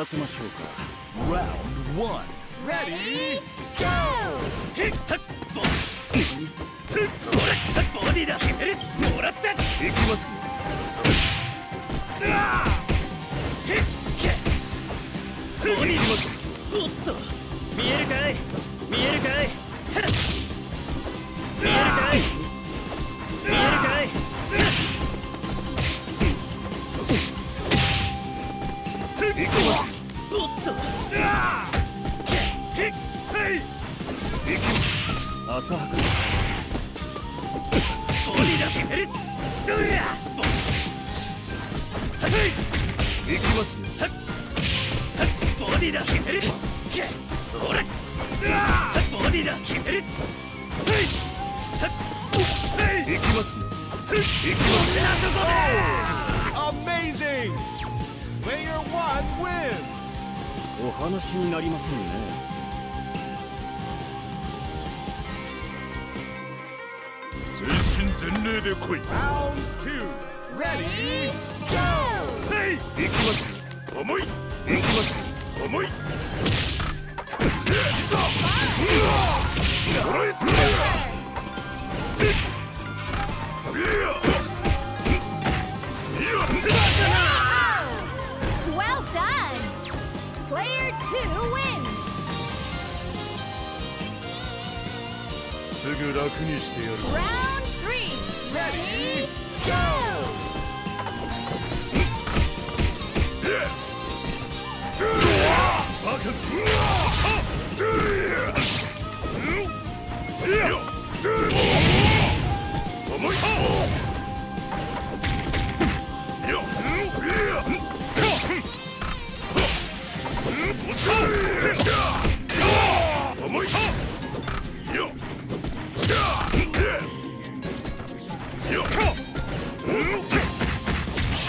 合わせましょうか Round 1 Ready? Go! ヒッハッボッもらったボディだえれもらったいきますうわヒッケボディしますおっと見えるかい見えるかいボディだえれどうやはいいきます。ボディだえれけほらボディだえれはいはいいきます。はいいきます。なとこで Amazing! Player one wins! お話になりませんねレ、イ行きす。ぐ楽にしてやる。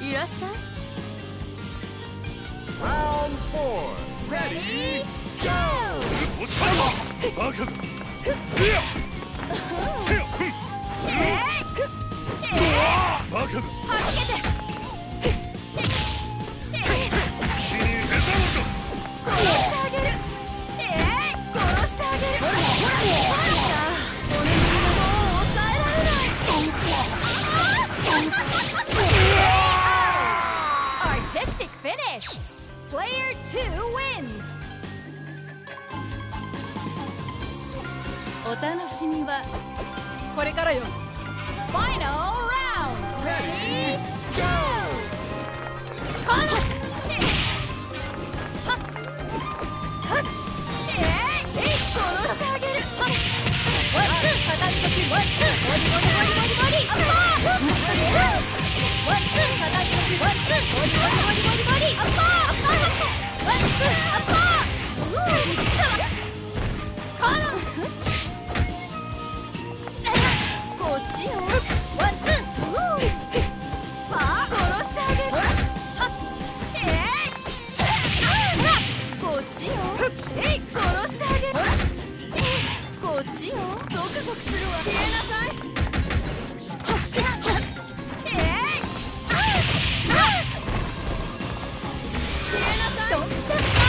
いらっしゃい。Basic finish! 2 wins! お楽しみはこれからよ Final round! Ready? Go! Come! ワンツーパタッとくるワンツーボディボディボディボディボディアッパーっちよ？ゾクゾクするわ。消えなさい。はっ。はっ。えいちあ消えなさい。ドンピシャ。